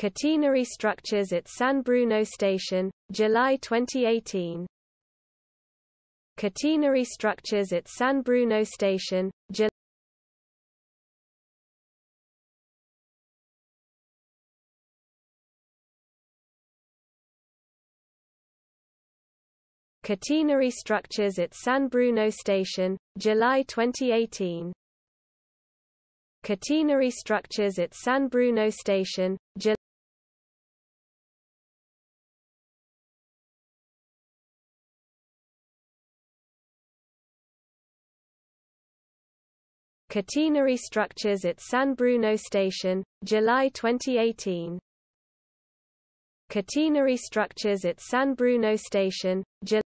Catenary structures at San Bruno Station, July 2018 Catenary structures at San Bruno Station, July Catenary structures at San Bruno Station, July 2018 Catenary structures at San Bruno Station, July Catenary structures at San Bruno Station, July 2018 Catenary structures at San Bruno Station, July